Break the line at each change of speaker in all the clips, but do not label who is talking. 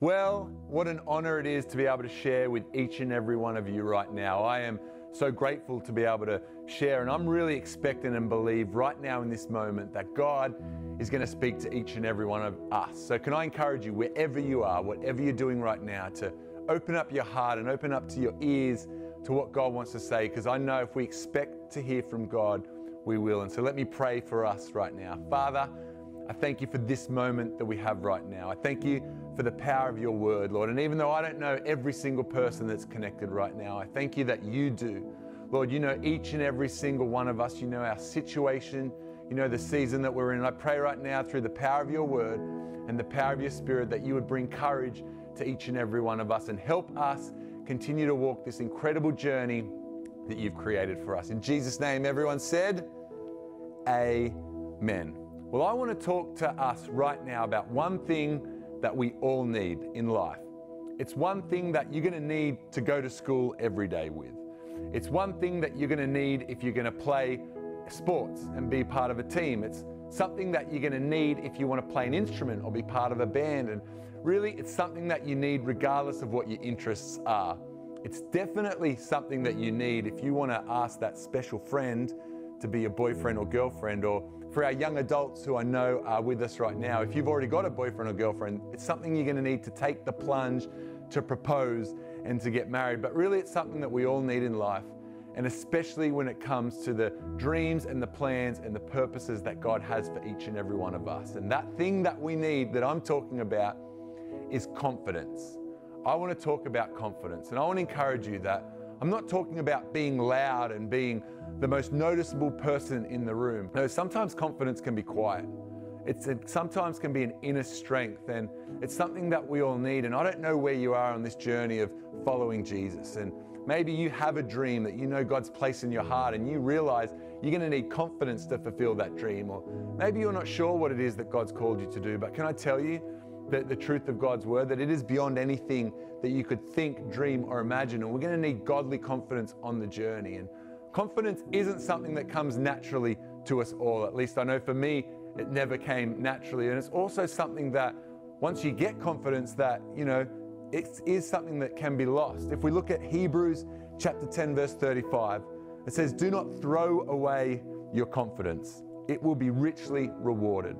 Well, what an honor it is to be able to share with each and every one of you right now. I am so grateful to be able to share, and I'm really expecting and believe right now in this moment that God is going to speak to each and every one of us. So, can I encourage you, wherever you are, whatever you're doing right now, to open up your heart and open up to your ears to what God wants to say? Because I know if we expect to hear from God, we will. And so, let me pray for us right now. Father, I thank you for this moment that we have right now. I thank you for the power of your word, Lord. And even though I don't know every single person that's connected right now, I thank you that you do. Lord, you know each and every single one of us. You know our situation. You know the season that we're in. I pray right now through the power of your word and the power of your spirit that you would bring courage to each and every one of us and help us continue to walk this incredible journey that you've created for us. In Jesus' name, everyone said, Amen. Well, I want to talk to us right now about one thing that we all need in life. It's one thing that you're going to need to go to school every day with. It's one thing that you're going to need if you're going to play sports and be part of a team. It's something that you're going to need if you want to play an instrument or be part of a band. And really, it's something that you need regardless of what your interests are. It's definitely something that you need if you want to ask that special friend to be your boyfriend or girlfriend or for our young adults who I know are with us right now, if you've already got a boyfriend or girlfriend, it's something you're going to need to take the plunge to propose and to get married. But really, it's something that we all need in life, and especially when it comes to the dreams and the plans and the purposes that God has for each and every one of us. And that thing that we need that I'm talking about is confidence. I want to talk about confidence, and I want to encourage you that I'm not talking about being loud and being the most noticeable person in the room. No, sometimes confidence can be quiet. It's, it sometimes can be an inner strength, and it's something that we all need. And I don't know where you are on this journey of following Jesus. And maybe you have a dream that you know God's placed in your heart, and you realize you're going to need confidence to fulfill that dream. Or maybe you're not sure what it is that God's called you to do. But can I tell you that the truth of God's word, that it is beyond anything that you could think, dream, or imagine. And we're going to need godly confidence on the journey. And confidence isn't something that comes naturally to us all. At least I know for me, it never came naturally. And it's also something that once you get confidence, that, you know, it is something that can be lost. If we look at Hebrews chapter 10, verse 35, it says, Do not throw away your confidence, it will be richly rewarded.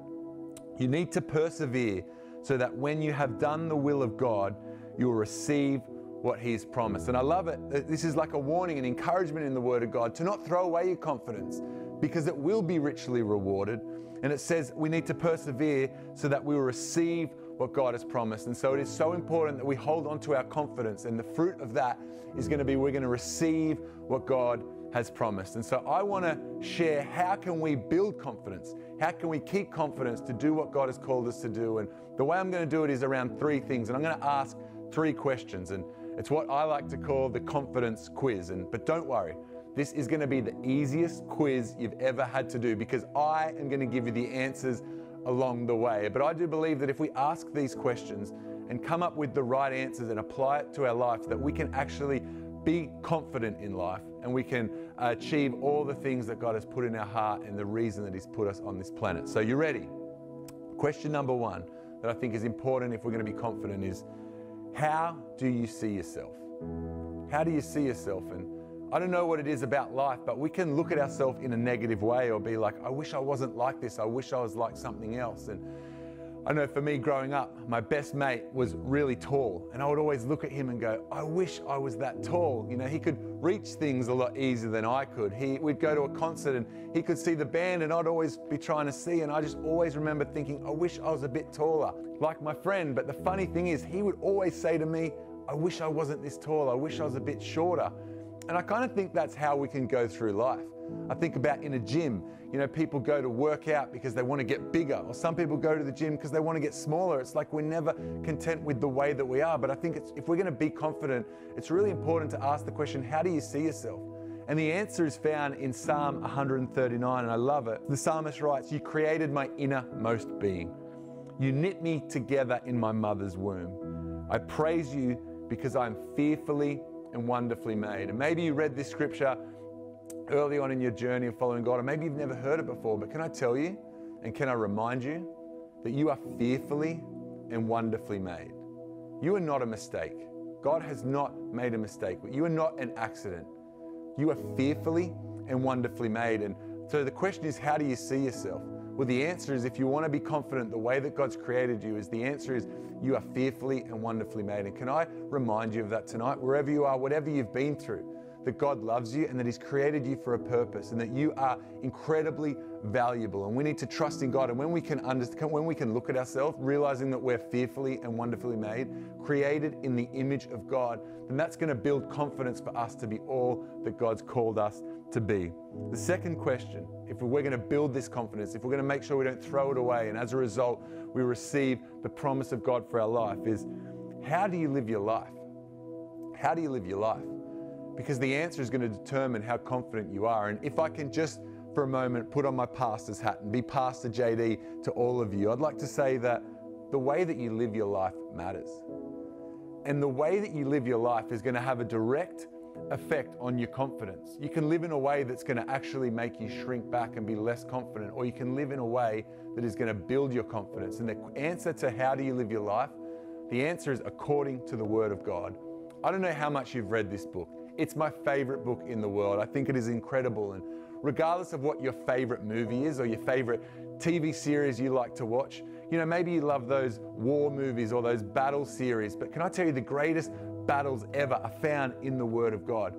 You need to persevere so that when you have done the will of God, you will receive what He's promised. And I love it. This is like a warning and encouragement in the Word of God to not throw away your confidence because it will be richly rewarded. And it says we need to persevere so that we will receive what God has promised. And so it is so important that we hold on to our confidence. And the fruit of that is going to be we're going to receive what God has promised. And so I want to share how can we build confidence? How can we keep confidence to do what God has called us to do? And the way I'm going to do it is around three things. And I'm going to ask three questions. And it's what I like to call the confidence quiz. And but don't worry, this is going to be the easiest quiz you've ever had to do because I am going to give you the answers along the way. But I do believe that if we ask these questions and come up with the right answers and apply it to our life, that we can actually be confident in life and we can achieve all the things that God has put in our heart and the reason that He's put us on this planet. So, you ready? Question number one that I think is important if we're going to be confident is how do you see yourself? How do you see yourself? And I don't know what it is about life, but we can look at ourselves in a negative way or be like, I wish I wasn't like this. I wish I was like something else. And I know for me growing up, my best mate was really tall, and I would always look at him and go, I wish I was that tall. You know, he could reach things a lot easier than I could. He we'd go to a concert and he could see the band, and I'd always be trying to see, and I just always remember thinking, I wish I was a bit taller, like my friend. But the funny thing is, he would always say to me, I wish I wasn't this tall, I wish I was a bit shorter. And I kind of think that's how we can go through life. I think about in a gym, you know, people go to work out because they want to get bigger, or some people go to the gym because they want to get smaller. It's like we're never content with the way that we are. But I think if we're going to be confident, it's really important to ask the question, how do you see yourself? And the answer is found in Psalm 139, and I love it. The psalmist writes, You created my innermost being. You knit me together in my mother's womb. I praise you because I'm fearfully and wonderfully made. And maybe you read this scripture early on in your journey of following God, or maybe you've never heard it before, but can I tell you and can I remind you that you are fearfully and wonderfully made? You are not a mistake. God has not made a mistake. But you are not an accident. You are fearfully and wonderfully made. And so the question is, how do you see yourself? Well, the answer is if you want to be confident the way that God's created you, is the answer is you are fearfully and wonderfully made. And can I remind you of that tonight, wherever you are, whatever you've been through? That God loves you and that He's created you for a purpose and that you are incredibly valuable. And we need to trust in God. And when we can understand, when we can look at ourselves, realizing that we're fearfully and wonderfully made, created in the image of God, then that's going to build confidence for us to be all that God's called us to be. The second question, if we're going to build this confidence, if we're going to make sure we don't throw it away, and as a result, we receive the promise of God for our life, is how do you live your life? How do you live your life? Because the answer is going to determine how confident you are. And if I can just for a moment put on my pastor's hat and be Pastor JD to all of you, I'd like to say that the way that you live your life matters. And the way that you live your life is going to have a direct effect on your confidence. You can live in a way that's going to actually make you shrink back and be less confident, or you can live in a way that is going to build your confidence. And the answer to how do you live your life? The answer is according to the Word of God. I don't know how much you've read this book. It's my favorite book in the world. I think it is incredible. And regardless of what your favorite movie is or your favorite TV series you like to watch, you know, maybe you love those war movies or those battle series, but can I tell you the greatest battles ever are found in the Word of God?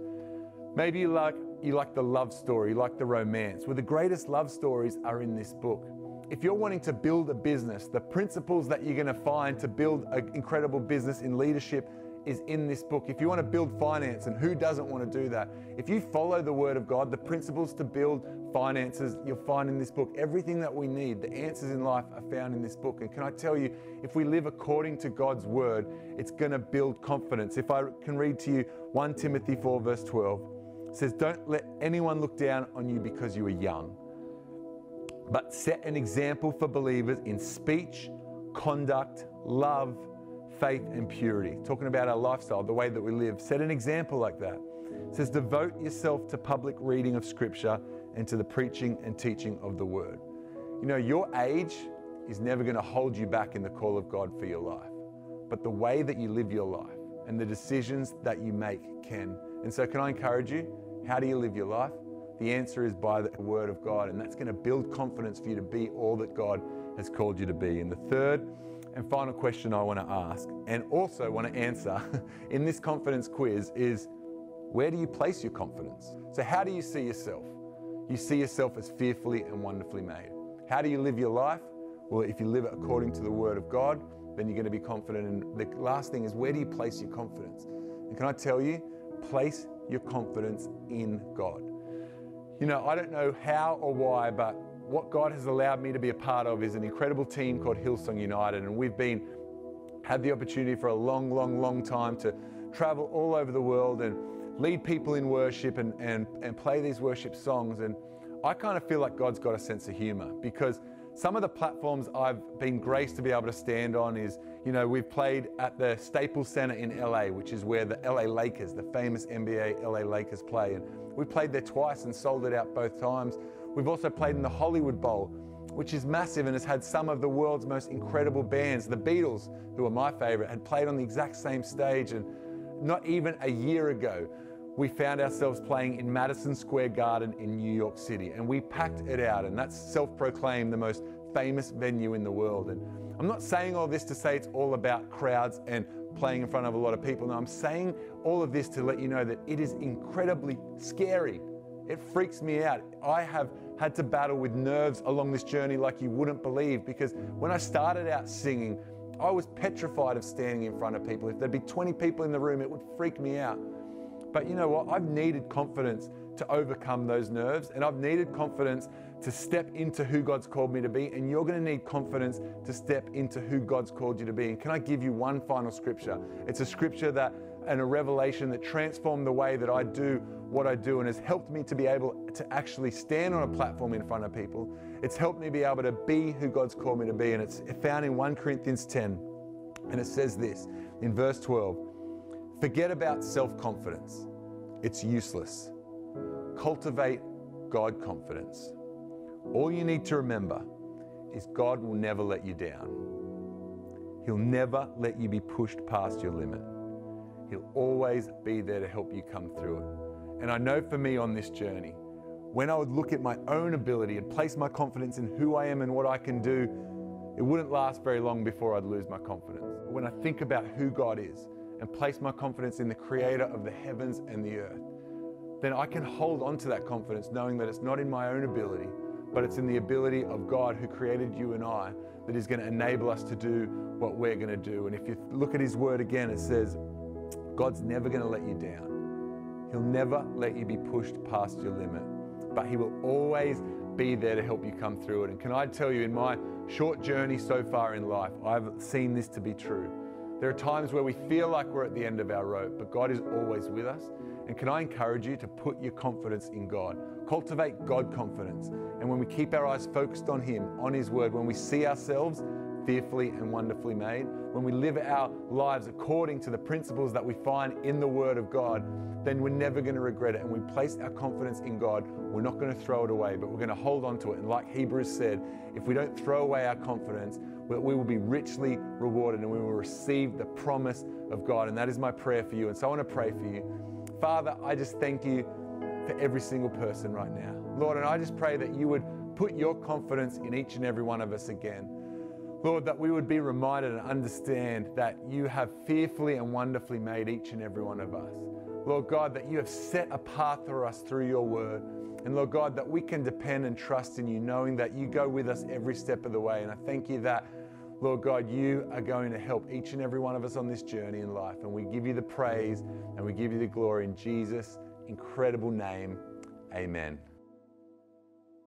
Maybe you like you like the love story, you like the romance. Well, the greatest love stories are in this book. If you're wanting to build a business, the principles that you're going to find to build an incredible business in leadership is in this book. If you want to build finance, and who doesn't want to do that? If you follow the Word of God, the principles to build finances, you'll find in this book. Everything that we need, the answers in life are found in this book. And can I tell you, if we live according to God's Word, it's going to build confidence. If I can read to you 1 Timothy 4, verse 12, says, Don't let anyone look down on you because you are young, but set an example for believers in speech, conduct, love, faith and purity, talking about our lifestyle, the way that we live. Set an example like that. It says, devote yourself to public reading of Scripture and to the preaching and teaching of the Word. You know, your age is never going to hold you back in the call of God for your life, but the way that you live your life and the decisions that you make can. And so, can I encourage you? How do you live your life? The answer is by the Word of God, and that's going to build confidence for you to be all that God has called you to be. And the third, and final question I want to ask and also want to answer in this confidence quiz is where do you place your confidence? So, how do you see yourself? You see yourself as fearfully and wonderfully made. How do you live your life? Well, if you live it according to the Word of God, then you're going to be confident. And the last thing is, where do you place your confidence? And can I tell you, place your confidence in God. You know, I don't know how or why, but what God has allowed me to be a part of is an incredible team called Hillsong United, and we've been had the opportunity for a long, long, long time to travel all over the world and lead people in worship and, and, and play these worship songs. And I kind of feel like God's got a sense of humor because some of the platforms I've been graced to be able to stand on is, you know, we've played at the Staples Center in LA, which is where the LA Lakers, the famous NBA LA Lakers play. And we played there twice and sold it out both times. We've also played in the Hollywood Bowl, which is massive and has had some of the world's most incredible bands. The Beatles, who are my favorite, had played on the exact same stage. And not even a year ago, we found ourselves playing in Madison Square Garden in New York City. And we packed it out. And that's self proclaimed the most famous venue in the world. And I'm not saying all this to say it's all about crowds and playing in front of a lot of people. No, I'm saying all of this to let you know that it is incredibly scary it freaks me out. I have had to battle with nerves along this journey like you wouldn't believe because when I started out singing, I was petrified of standing in front of people. If there'd be 20 people in the room, it would freak me out. But you know what? I've needed confidence to overcome those nerves, and I've needed confidence to step into who God's called me to be, and you're going to need confidence to step into who God's called you to be. And can I give you one final scripture? It's a scripture that and a revelation that transformed the way that I do what I do and has helped me to be able to actually stand on a platform in front of people. It's helped me be able to be who God's called me to be. And it's found in 1 Corinthians 10. And it says this in verse 12 Forget about self confidence, it's useless. Cultivate God confidence. All you need to remember is God will never let you down. He'll never let you be pushed past your limit. He'll always be there to help you come through it. And I know for me on this journey, when I would look at my own ability and place my confidence in who I am and what I can do, it wouldn't last very long before I'd lose my confidence. When I think about who God is and place my confidence in the creator of the heavens and the earth, then I can hold on to that confidence knowing that it's not in my own ability, but it's in the ability of God who created you and I that is going to enable us to do what we're going to do. And if you look at His word again, it says, God's never going to let you down. He'll never let you be pushed past your limit, but He will always be there to help you come through it. And can I tell you, in my short journey so far in life, I've seen this to be true. There are times where we feel like we're at the end of our rope, but God is always with us. And can I encourage you to put your confidence in God? Cultivate God confidence. And when we keep our eyes focused on Him, on His Word, when we see ourselves fearfully and wonderfully made, when we live our lives according to the principles that we find in the Word of God, then we're never going to regret it. And we place our confidence in God, we're not going to throw it away, but we're going to hold on to it. And like Hebrews said, if we don't throw away our confidence, we will be richly rewarded and we will receive the promise of God. And that is my prayer for you. And so I want to pray for you. Father, I just thank you for every single person right now. Lord, and I just pray that you would put your confidence in each and every one of us again. Lord, that we would be reminded and understand that you have fearfully and wonderfully made each and every one of us. Lord God, that you have set a path for us through your word. And Lord God, that we can depend and trust in you, knowing that you go with us every step of the way. And I thank you that Lord God, you are going to help each and every one of us on this journey in life. And we give you the praise and we give you the glory in Jesus' incredible name. Amen.